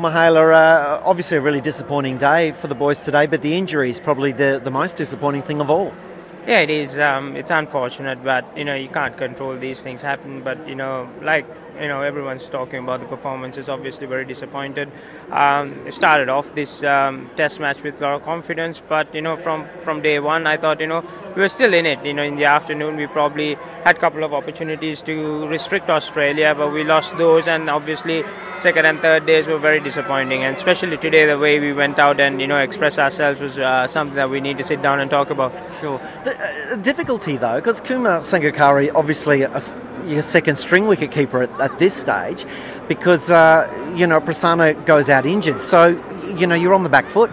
Well, uh, obviously a really disappointing day for the boys today, but the injury is probably the, the most disappointing thing of all. Yeah, it is. Um, it's unfortunate, but you know you can't control these things happen. But you know, like you know, everyone's talking about the performance. Is Obviously, very disappointed. Um, started off this um, test match with a lot of confidence, but you know, from from day one, I thought you know we were still in it. You know, in the afternoon, we probably had a couple of opportunities to restrict Australia, but we lost those, and obviously, second and third days were very disappointing. And especially today, the way we went out and you know express ourselves was uh, something that we need to sit down and talk about. Sure. The uh, difficulty though, because Kumar Sangakkara, obviously a, your second string wicket keeper at, at this stage, because uh, you know Prasanna goes out injured, so you know you're on the back foot.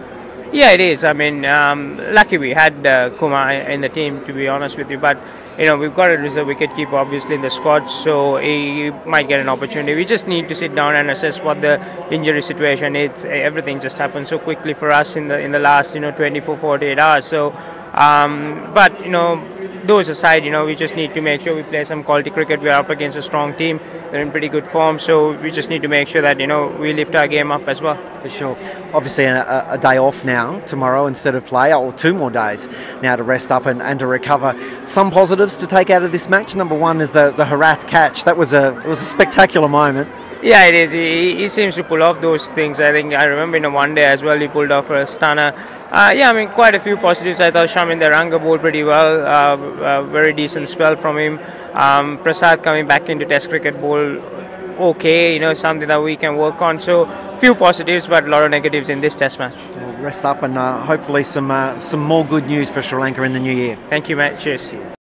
Yeah, it is. I mean, um, lucky we had uh, Kumar in the team, to be honest with you. But you know, we've got a reserve wicketkeeper obviously in the squad, so he might get an opportunity. We just need to sit down and assess what the injury situation is. Everything just happened so quickly for us in the in the last you know 24, 48 hours. So, um, but you know, those aside, you know, we just need to make sure we play some quality cricket. We're up against a strong team. They're in pretty good form, so we just need to make sure that you know we lift our game up as well. For sure. Obviously, a, a day off now tomorrow instead of play, or two more days now to rest up and, and to recover. Some positives to take out of this match. Number one is the the Herath catch. That was a it was a spectacular moment. Yeah, it is. He, he seems to pull off those things. I think I remember in a one day as well, he pulled off a stunner. Uh, yeah, I mean, quite a few positives. I thought Shaminda Eranga bowled pretty well. Uh, uh, very decent spell from him. Um, Prasad coming back into Test cricket bowl, okay. You know, something that we can work on. So, few positives, but a lot of negatives in this Test match. We'll rest up and uh, hopefully some uh, some more good news for Sri Lanka in the new year. Thank you, mate. Cheers. Cheers.